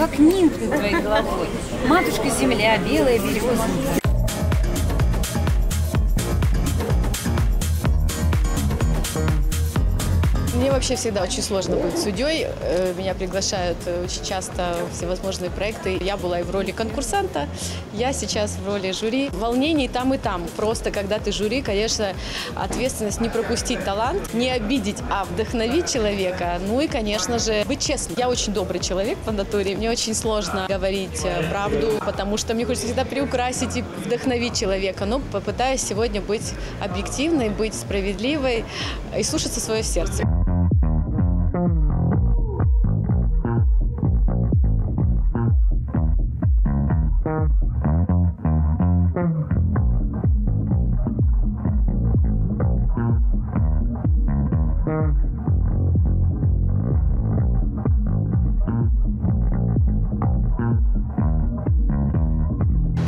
как нимфы твоей головой. Матушка земля, белая береза. Вообще всегда очень сложно быть судьей. Э, Меня приглашают э, очень часто всевозможные проекты. Я была и в роли конкурсанта, я сейчас в роли жюри. Волнений там и там. Просто когда ты жюри, конечно, ответственность не пропустить талант, не обидеть, а вдохновить человека. Ну и, конечно же, быть честным. Я очень добрый человек по натуре. Мне очень сложно говорить э, правду, потому что мне хочется всегда приукрасить и вдохновить человека. Но попытаюсь сегодня быть объективной, быть справедливой и слушаться свое сердце.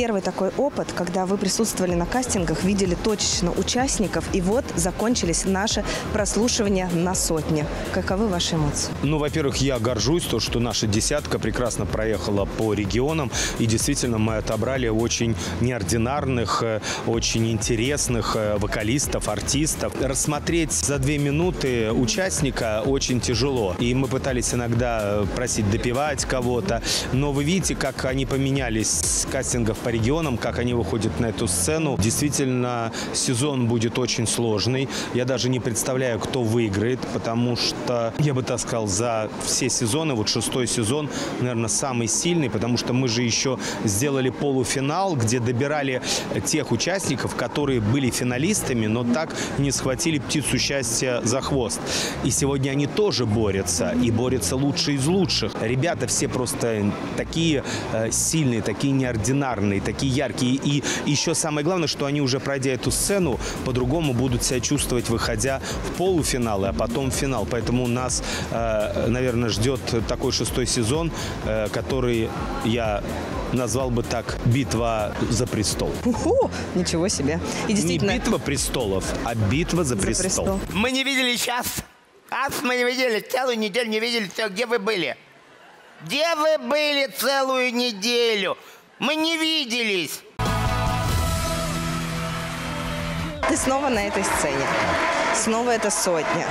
Первый такой опыт, когда вы присутствовали на кастингах, видели точечно участников, и вот закончились наши прослушивания на сотне. Каковы ваши эмоции? Ну, во-первых, я горжусь, то, что наша десятка прекрасно проехала по регионам. И действительно, мы отобрали очень неординарных, э, очень интересных э, вокалистов, артистов. Рассмотреть за две минуты участника очень тяжело. И мы пытались иногда э, просить допивать кого-то. Но вы видите, как они поменялись с кастингов по регионам, как они выходят на эту сцену. Действительно, сезон будет очень сложный. Я даже не представляю, кто выиграет, потому что, я бы так сказал, за все сезоны, вот шестой сезон, наверное, самый сильный, потому что мы же еще сделали полуфинал, где добирали тех участников, которые были финалистами, но так не схватили птицу счастья за хвост. И сегодня они тоже борются, и борются лучшие из лучших. Ребята все просто такие э, сильные, такие неординарные, такие яркие. И еще самое главное, что они уже пройдя эту сцену, по-другому будут себя чувствовать, выходя в полуфиналы, а потом в финал. Поэтому нас, э, наверное, ждет такой шестой сезон, э, который я назвал бы так «Битва за престол». Уху! Ничего себе. И Не действительно... битва престолов, а битва за, за престол. престол. Мы не видели час. Ас мы не видели. Целую неделю не видели. Все, где вы были? Где вы были целую неделю? Мы не виделись. Ты снова на этой сцене. Снова это сотня.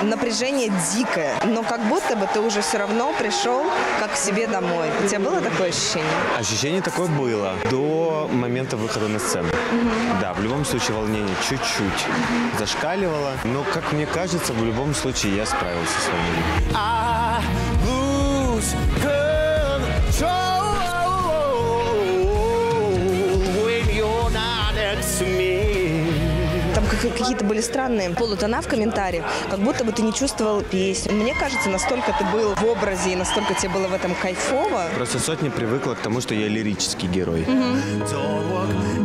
Напряжение дикое, но как будто бы ты уже все равно пришел как к себе домой. У тебя было такое ощущение? Ощущение такое было до момента выхода на сцену. Да, в любом случае волнение чуть-чуть зашкаливало, но, как мне кажется, в любом случае я справился с волнением. Какие-то были странные полутона в комментариях, как будто бы ты не чувствовал песню. Мне кажется, настолько ты был в образе и настолько тебе было в этом кайфово. Просто сотня привыкла к тому, что я лирический герой. В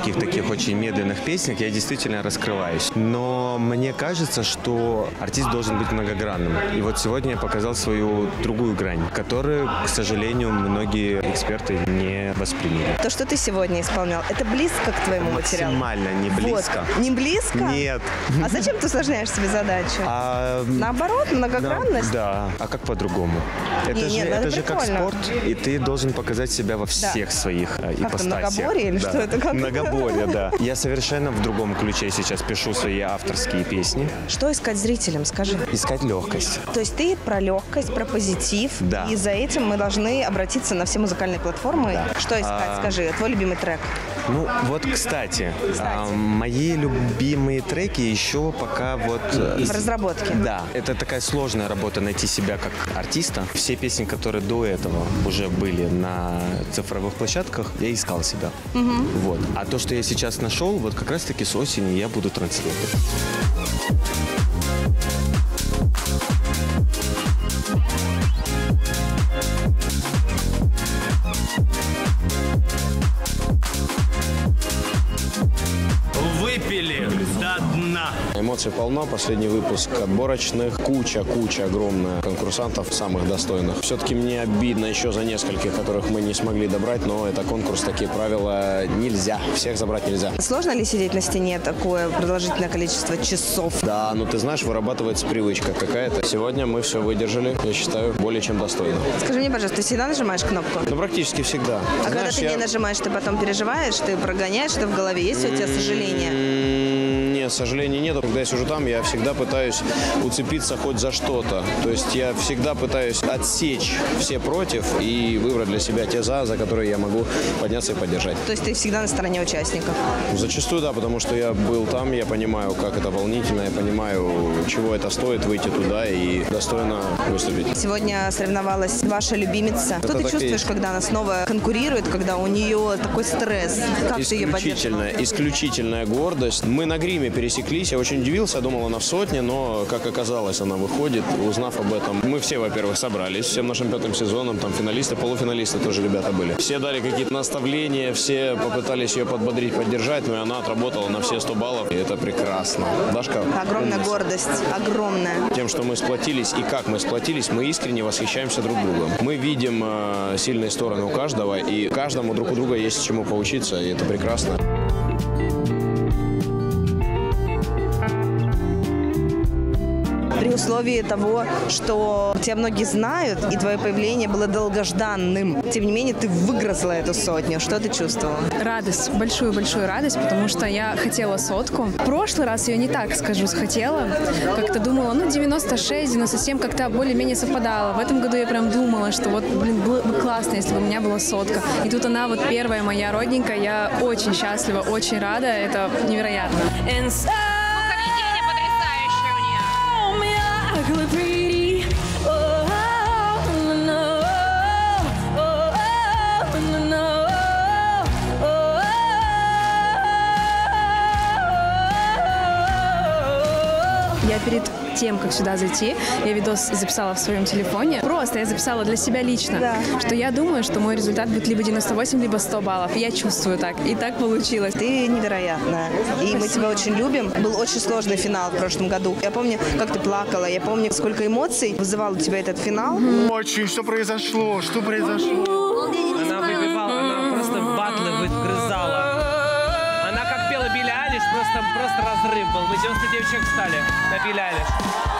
лирических таких очень медленных песнях я действительно раскрываюсь. Но мне кажется, что артист должен быть многогранным. И вот сегодня я показал свою другую грань, которую, к сожалению, многие эксперты не восприняли. То, что ты сегодня исполнял, это близко к твоему материалу? Максимально не близко. Вот. Не близко? Нет. А зачем ты усложняешь себе задачу? А, Наоборот, да, многогранность? Да. А как по-другому? Это Не, же, не, ну это это же как спорт, и ты должен показать себя во всех своих э, ипостасях. многоборье или Да. что это? Как? Многоборье, да. Я совершенно в другом ключе сейчас пишу свои авторские песни. Что искать зрителям, скажи? Искать легкость. То есть ты про легкость, про позитив, Да. и за этим мы должны обратиться на все музыкальные платформы. Что искать, А, скажи, твой любимый трек? Ну, вот, кстати, а, мои любимые треки еще пока вот... э, В разработке. Да, это такая сложная работа найти себя как артиста. Все песни, которые до этого уже были на цифровых площадках, я искал себя. Вот. А то, что я сейчас нашел, вот как раз-таки с осени я буду транслировать. Эмоций полно. Последний выпуск отборочных. Куча, куча огромная конкурсантов, самых достойных. Все-таки мне обидно еще за нескольких, которых мы не смогли добрать, но это конкурс, такие правила нельзя. Всех забрать нельзя. Сложно ли сидеть на стене такое продолжительное количество часов? Да, ну ты знаешь, вырабатывается привычка какая-то. Сегодня мы все выдержали, я считаю, более чем достойно. Скажи мне, пожалуйста, ты всегда нажимаешь кнопку? Ну, практически всегда. А когда Знаешь, ты я- не нажимаешь, ты потом переживаешь, ты прогоняешь, что в голове есть у тебя сожаление? Нет, сожалений нет. Когда я сижу там, я всегда пытаюсь уцепиться хоть за что-то. То есть я всегда пытаюсь отсечь все против и выбрать для себя те за, за которые я могу подняться и поддержать. То есть ты всегда на стороне участников? Зачастую да, потому что я был там, я понимаю, как это волнительно, я понимаю, чего это стоит выйти туда и достойно выступить. Сегодня соревновалась ваша любимица. Что Это ты так и чувствуешь, есть. когда она снова конкурирует, когда у нее такой стресс? Как ты ее поддерживаешь? Исключительная гордость. Мы на гриме пересеклись. Я очень удивился, думал, она в сотне, но, как оказалось, она выходит, узнав об этом. Мы все, во-первых, собрались всем нашим пятым сезоном, там финалисты, полуфиналисты тоже ребята были. Все дали какие-то наставления, все попытались ее подбодрить, поддержать, но и она отработала на все 100 баллов, и это прекрасно. Дашка, Огромная умница. гордость, огромная. Тем, что мы сплотились и как мы сплотились, мы искренне восхищаемся друг другом. Мы видим э, сильные стороны у каждого, и каждому друг у друга есть чему поучиться, и это прекрасно. Условии того, что тебя многие знают, и твое появление было долгожданным. Тем не менее, ты выгрызла эту сотню. Что ты чувствовала? Радость, большую-большую радость, потому что я хотела сотку. В прошлый раз ее не так, скажу, хотела. Как-то думала, ну, 96, 97 как-то более-менее совпадало. В этом году я прям думала, что вот, блин, было бы классно, если бы у меня была сотка. И тут она вот первая моя родненькая. Я очень счастлива, очень рада. Это невероятно. Поведение тем, как сюда зайти, я видос записала в своем телефоне. Просто я записала для себя лично, что я думаю, что мой результат будет либо 98, либо 100 баллов. Я чувствую так. И так получилось. Ты невероятная. И мы тебя очень любим. Был очень сложный финал в прошлом году. Я помню, как ты плакала. Я помню, сколько эмоций вызывал у тебя этот финал. Очень. Что произошло? Что произошло? Мы 99 человек встали на Билли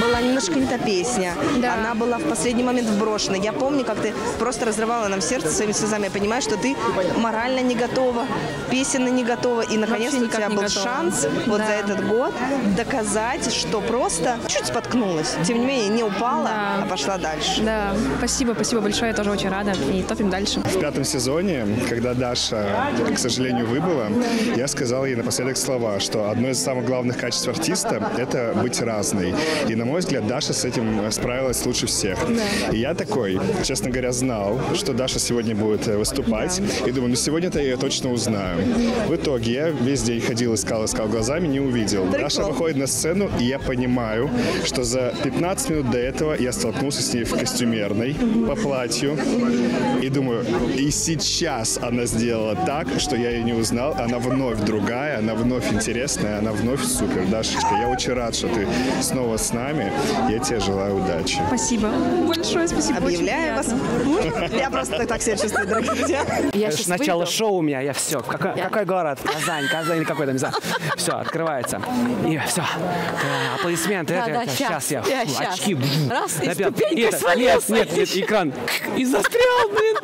Была немножко не та песня. Она была в последний момент вброшена. Я помню, как ты просто разрывала нам сердце своими слезами. Я понимаю, что ты морально не готова, песенно не готова. И наконец-то у тебя был готова. шанс вот Да. за этот год доказать, что просто чуть споткнулась. Тем не менее, не упала, Да. а пошла дальше. Да, спасибо, спасибо большое, я тоже очень рада. И топим дальше. В пятом сезоне, когда Даша, к сожалению, выбыла, я сказал ей напоследок слова, что одно из самых главных качеств артиста – это быть разной. И, на мой взгляд, Даша с этим справилась лучше всех. И я такой, честно говоря, знал, что Даша сегодня будет э, выступать. И думаю, ну сегодня-то я ее точно узнаю. В итоге я весь день ходил, искал, искал глазами, не увидел. Даша выходит на сцену, и я понимаю, что за 15 минут до этого я столкнулся с ней в костюмерной по платью. Думаю, и сейчас она сделала так, что я ее не узнал. Она вновь другая, она вновь интересная, она вновь супер. Дашечка, я очень рад, что ты снова с нами. Я тебе желаю удачи. Спасибо. Большое спасибо. Объявляю вас. Я просто так себя чувствую, дорогие друзья. Я выйду. шоу у меня, я все. Какой, какой город? Казань, Казань или какой там, не знаю. Все, открывается. И все. Аплодисменты. Да, это, да, это, щас, сейчас я. очки. Раз, и ступенькой это, свалился. Нет, нет, нет, экран. И застрял, блин.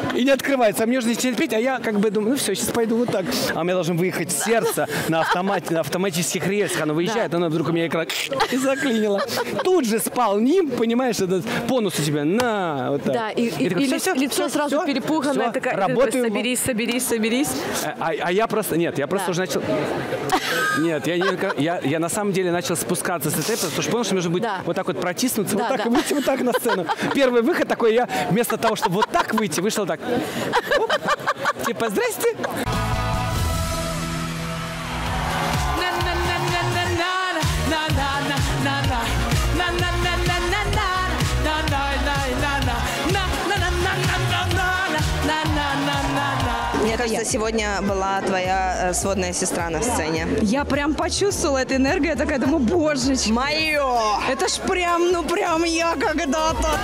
И не открывается. А мне уже не терпеть, а я как бы думаю, ну все, сейчас пойду вот так. А у меня должен выехать сердце на, автомате, на автоматических рельсах. Оно выезжает, оно вдруг у меня экран и заклинило. Тут же спал ним, понимаешь, этот бонус у тебя. На, вот так. Да, и, и- такой, и «Всё, лицо, всё, лицо всё, сразу всё, перепуганное, всё, такая, работаю. соберись, соберись, соберись. А, а я просто, нет, я просто Да. уже начал, нет, я, не, я, я на самом деле начал спускаться с этой, потому что понял, что нужно быть Да. вот так вот протиснуться, Да, вот так да. и выйти вот так на сцену. Первый выход такой, я вместо того, чтобы вот так выйти, вышел так. Типа, здрасте. Мне кажется, сегодня была твоя э, сводная сестра на сцене. Я прям почувствовала эту энергию. Я такая думаю, божечки. Мое! Это ж прям, ну прям я когда-то.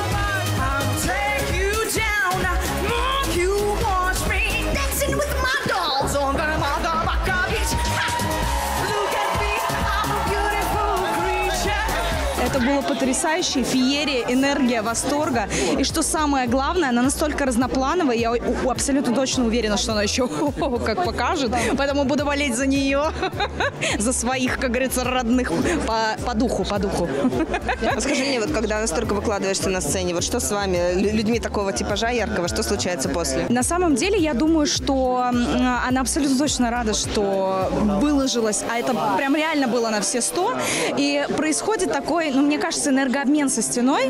Это было потрясающе, феерия, энергия, восторга. И что самое главное, она настолько разноплановая, я абсолютно точно уверена, что она еще как покажет. Поэтому буду болеть за нее, за своих, как говорится, родных по, по духу, по духу. А Скажи мне, вот когда настолько выкладываешься на сцене, вот что с вами, лю- людьми такого типажа яркого, что случается после? На самом деле, я думаю, что она абсолютно точно рада, что выложилась, а это прям реально было на все сто. И происходит такой, ну, мне кажется, энергообмен со стеной.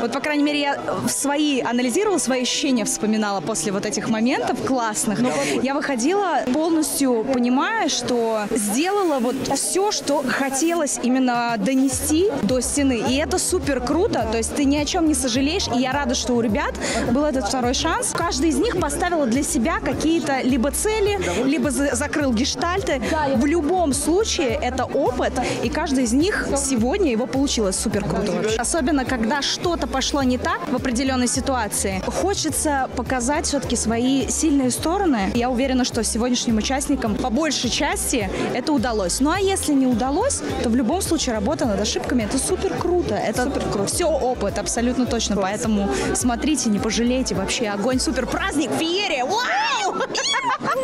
Вот, по крайней мере, я свои анализировала, свои ощущения вспоминала после вот этих моментов классных. Я выходила полностью понимая, что сделала вот все, что хотелось именно донести до стены. И это супер круто, то есть ты ни о чем не сожалеешь. И я рада, что у ребят был этот второй шанс. Каждый из них поставила для себя какие-то либо цели, либо за- закрыл гештальты. В любом случае это опыт, и каждый из них сегодня его супер круто вообще. Особенно, когда что-то пошло не так в определенной ситуации, хочется показать все-таки свои сильные стороны. Я уверена, что сегодняшним участникам по большей части это удалось. Ну а если не удалось, то в любом случае работа над ошибками это супер круто. Это все опыт, абсолютно точно. Поэтому смотрите, не пожалейте. Вообще огонь, супер праздник, феерия. Вау!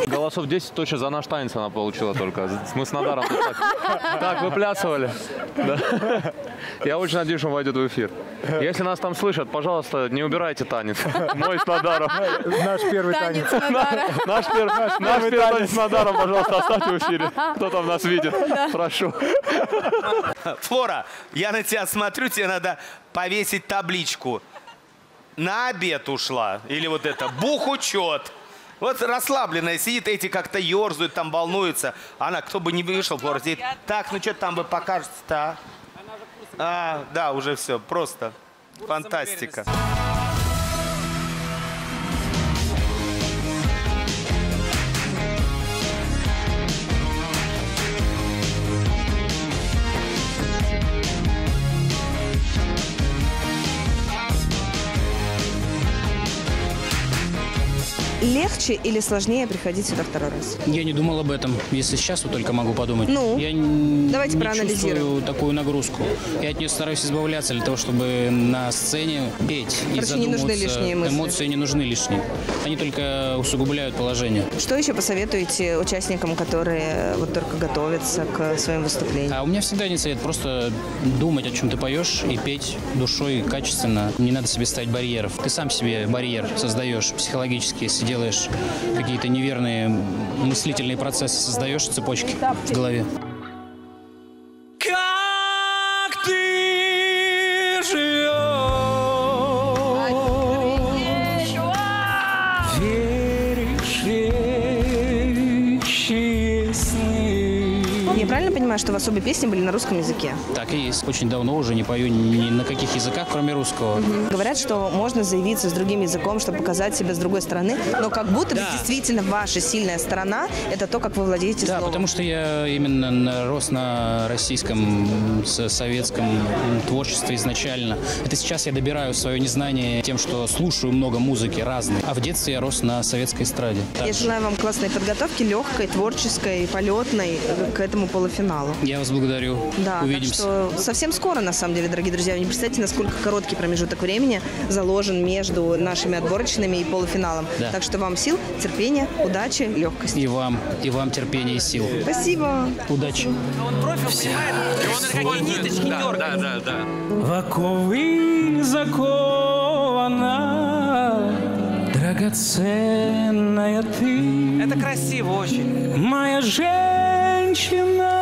Голосов 10 точно за наш танец она получила только. Мы с Надаром тут так, так выплясывали. Да. Я очень надеюсь, что он войдет в эфир. Если нас там слышат, пожалуйста, не убирайте танец. Мой с Надаром. Наш первый танец. Наш, пер- наш первый танец с Надаром, пожалуйста, оставьте в эфире. Кто там нас видит? Прошу. Флора, я на тебя смотрю, тебе надо повесить табличку. На обед ушла. Или вот это, бухучет. Вот расслабленная сидит, эти как-то ерзают, там волнуются. Она, кто бы не вышел, сидит. Так, ну что там вы покажете-то, а? А, да, уже все, просто фантастика. Легче или сложнее приходить сюда второй раз? Я не думал об этом. Если сейчас, вот только могу подумать. Ну, я давайте не проанализируем. чувствую такую нагрузку. Я от нее стараюсь избавляться для того, чтобы на сцене петь и Короче, не нужны лишние мысли. Эмоции не нужны лишние. Они только усугубляют положение. Что еще посоветуете участникам, которые вот только готовятся к своим выступлениям? А у меня всегда один совет. Просто думать, о чем ты поешь, и петь душой качественно. Не надо себе ставить барьеров. Ты сам себе барьер создаешь психологически, если делаешь какие-то неверные мыслительные процессы, создаешь цепочки в голове. Понимаю, что у вас обе песни были на русском языке? Так и есть. Очень давно уже не пою ни на каких языках, кроме русского. Говорят, что можно заявиться с другим языком, чтобы показать себя с другой стороны, но как будто бы действительно ваша сильная сторона – это то, как вы владеете Да, словом. потому что я именно рос на российском, советском творчестве изначально. Это сейчас я добираю свое незнание тем, что слушаю много музыки разной. А в детстве я рос на советской эстраде. Я желаю вам классной подготовки, легкой, творческой, полетной к этому полуфиналу. Я вас благодарю. Да, Увидимся. так что совсем скоро, на самом деле, дорогие друзья. Вы не представляете, насколько короткий промежуток времени заложен между нашими отборочными и полуфиналом. Да. Так что вам сил, терпения, удачи, легкости. И вам, и вам терпения и сил. Спасибо. Удачи. Да, да, да. В оковы закована драгоценная ты. Это красиво очень. Моя женщина